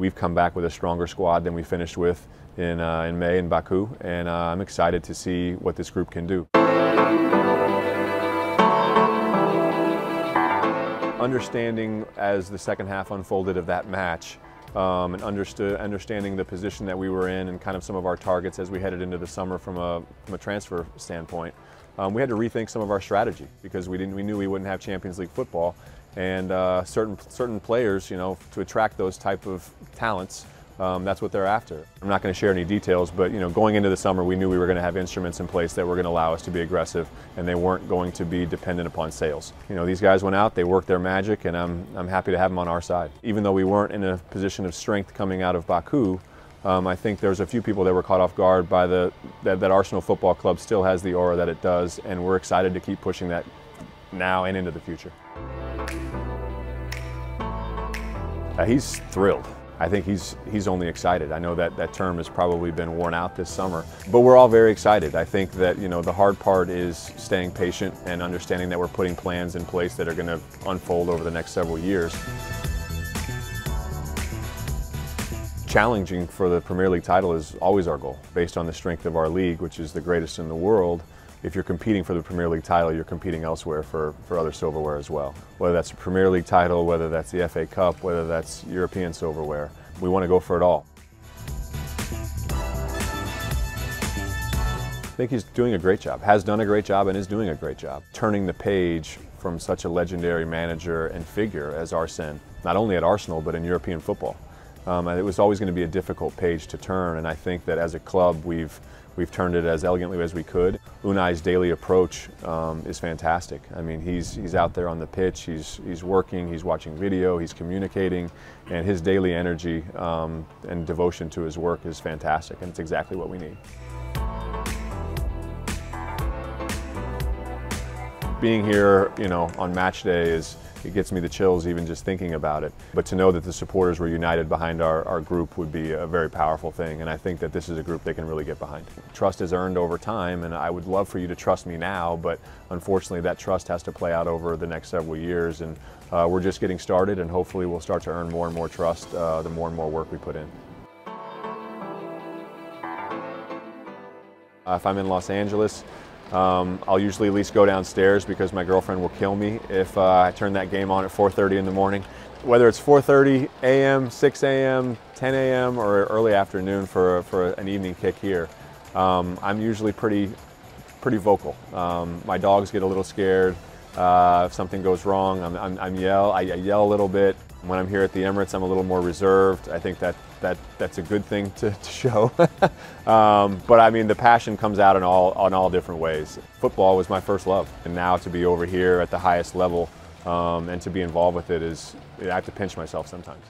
We've come back with a stronger squad than we finished with in, uh, in May in Baku, and uh, I'm excited to see what this group can do. Understanding as the second half unfolded of that match, um, and understood, understanding the position that we were in and kind of some of our targets as we headed into the summer from a, from a transfer standpoint, um, we had to rethink some of our strategy because we, didn't, we knew we wouldn't have Champions League football and uh, certain, certain players, you know, to attract those type of talents, um, that's what they're after. I'm not going to share any details, but you know, going into the summer, we knew we were going to have instruments in place that were going to allow us to be aggressive, and they weren't going to be dependent upon sales. You know, these guys went out, they worked their magic, and I'm, I'm happy to have them on our side. Even though we weren't in a position of strength coming out of Baku, um, I think there's a few people that were caught off guard by the that, that Arsenal Football Club still has the aura that it does, and we're excited to keep pushing that now and into the future. Uh, he's thrilled. I think he's, he's only excited. I know that that term has probably been worn out this summer, but we're all very excited. I think that, you know, the hard part is staying patient and understanding that we're putting plans in place that are going to unfold over the next several years. Challenging for the Premier League title is always our goal, based on the strength of our league, which is the greatest in the world if you're competing for the Premier League title, you're competing elsewhere for, for other silverware as well. Whether that's a Premier League title, whether that's the FA Cup, whether that's European silverware, we want to go for it all. I think he's doing a great job, has done a great job, and is doing a great job. Turning the page from such a legendary manager and figure as Arsene, not only at Arsenal, but in European football. Um, it was always going to be a difficult page to turn, and I think that as a club, we've We've turned it as elegantly as we could. Unai's daily approach um, is fantastic. I mean, he's, he's out there on the pitch, he's, he's working, he's watching video, he's communicating, and his daily energy um, and devotion to his work is fantastic, and it's exactly what we need. Being here, you know, on match day is it gets me the chills even just thinking about it. But to know that the supporters were united behind our, our group would be a very powerful thing, and I think that this is a group they can really get behind. Trust is earned over time, and I would love for you to trust me now, but unfortunately that trust has to play out over the next several years, and uh, we're just getting started, and hopefully we'll start to earn more and more trust uh, the more and more work we put in. Uh, if I'm in Los Angeles, um, I'll usually at least go downstairs because my girlfriend will kill me if uh, I turn that game on at 4.30 in the morning. Whether it's 4.30 a.m., 6 a.m., 10 a.m., or early afternoon for, for an evening kick here, um, I'm usually pretty, pretty vocal. Um, my dogs get a little scared. Uh, if something goes wrong, I'm, I'm, I'm yell, I, I yell a little bit. When I'm here at the Emirates, I'm a little more reserved. I think that, that that's a good thing to, to show. um, but I mean, the passion comes out in all, on all different ways. Football was my first love, and now to be over here at the highest level um, and to be involved with it is, I have to pinch myself sometimes.